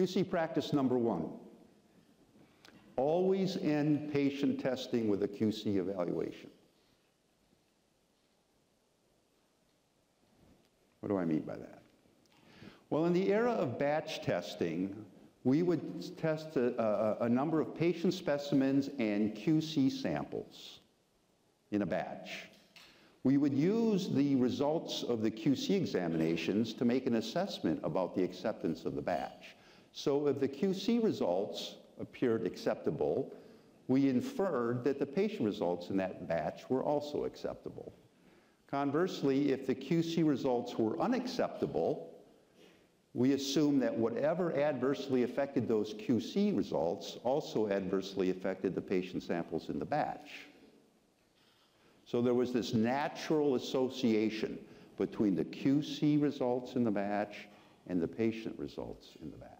QC practice number one. Always end patient testing with a QC evaluation. What do I mean by that? Well, in the era of batch testing, we would test a, a, a, number of patient specimens and QC samples in a batch. We would use the results of the QC examinations to make an assessment about the acceptance of the batch. So if the QC results appeared acceptable, we inferred that the patient results in that batch were also acceptable. Conversely, if the QC results were unacceptable, we assume that whatever adversely affected those QC results also adversely affected the patient samples in the batch. So there was this natural association between the QC results in the batch and the patient results in the batch.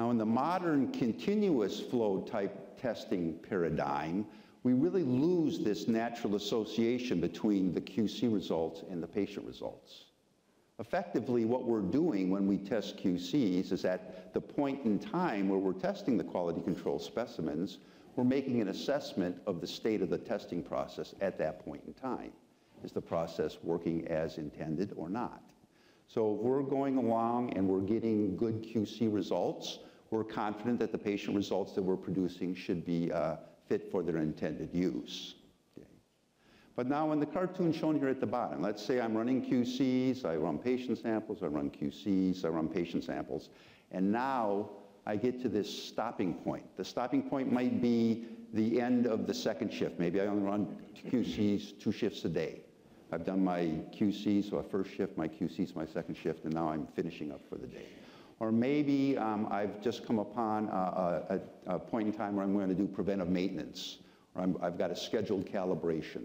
Now in the modern continuous flow type testing paradigm, we really lose this natural association between the QC results and the patient results. Effectively, what we're doing when we test QCs is at the point in time where we're testing the quality control specimens, we're making an assessment of the state of the testing process at that point in time. Is the process working as intended or not? So if we're going along and we're getting good QC results, we're confident that the patient results that we're producing should be uh, fit for their intended use. But now in the cartoon shown here at the bottom, let's say I'm running QCs, I run patient samples, I run QCs, I run patient samples, and now I get to this stopping point. The stopping point might be the end of the second shift. Maybe I only run QCs two shifts a day. I've done my QCs, so a first shift, my QCs, my second shift, and now I'm finishing up for the day. Or maybe um, I've just come upon a, a, a, point in time where I'm going to do preventive maintenance, or i have got a scheduled calibration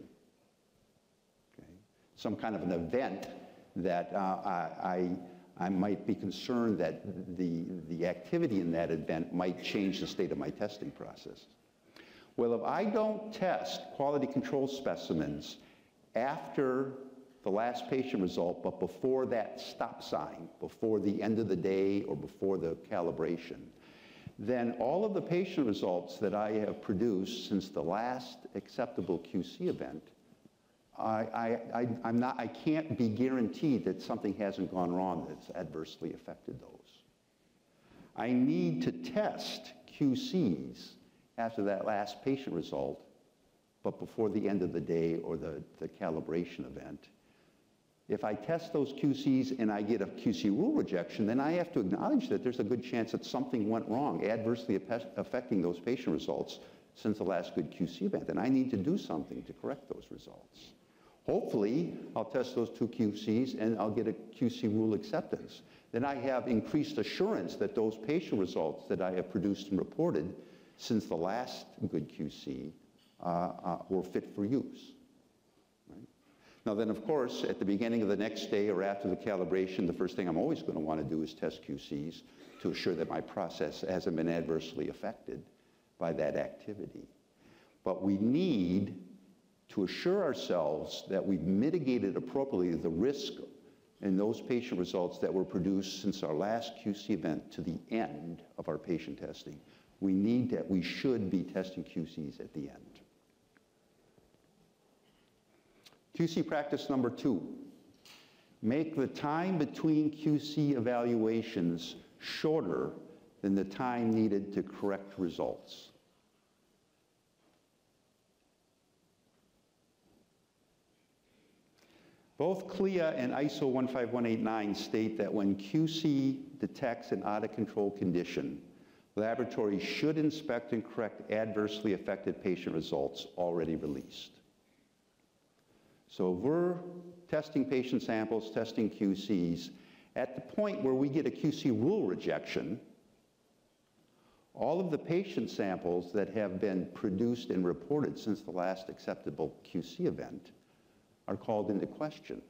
some kind of an event that uh, I, I might be concerned that the, the activity in that event might change the state of my testing process. Well, if I don't test quality control specimens after the last patient result, but before that stop sign, before the end of the day or before the calibration, then all of the patient results that I have produced since the last acceptable QC event I, I, I'm not, I can't be guaranteed that something hasn't gone wrong that's adversely affected those. I need to test QCs after that last patient result, but before the end of the day or the, the calibration event. If I test those QCs and I get a QC rule rejection, then I have to acknowledge that there's a good chance that something went wrong, adversely affecting those patient results since the last good QC event, and I need to do something to correct those results. Hopefully, I'll test those two QCs and I'll get a QC rule acceptance. Then I have increased assurance that those patient results that I have produced and reported since the last good QC uh, uh, were fit for use. Right? Now then, of course, at the beginning of the next day or after the calibration, the first thing I'm always going to want to do is test QCs to assure that my process hasn't been adversely affected by that activity. But we need to assure ourselves that we've mitigated appropriately the risk in those patient results that were produced since our last QC event to the end of our patient testing. We need that, we should be testing QCs at the end. QC practice number two, make the time between QC evaluations shorter than the time needed to correct results. Both CLIA and ISO 15189 state that when QC detects an out of control condition, laboratories should inspect and correct adversely affected patient results already released. So we're testing patient samples, testing QCs. At the point where we get a QC rule rejection, all of the patient samples that have been produced and reported since the last acceptable QC event are called into question.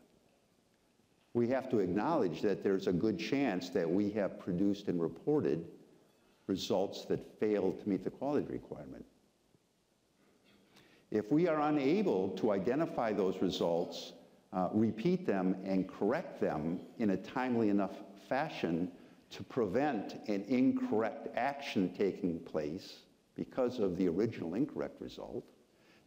We have to acknowledge that there's a good chance that we have produced and reported results that fail to meet the quality requirement. If we are unable to identify those results uh, repeat them and correct them in a timely enough fashion to prevent an incorrect action taking place because of the original incorrect result,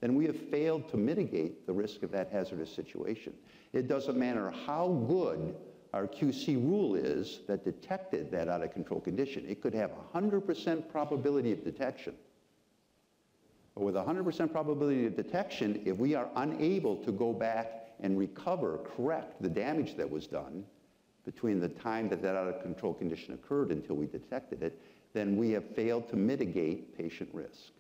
then we have failed to mitigate the risk of that hazardous situation. It doesn't matter how good our QC rule is that detected that out of control condition. It could have 100% probability of detection. But with 100% probability of detection, if we are unable to go back and recover, correct the damage that was done between the time that that out of control condition occurred until we detected it, then we have failed to mitigate patient risk.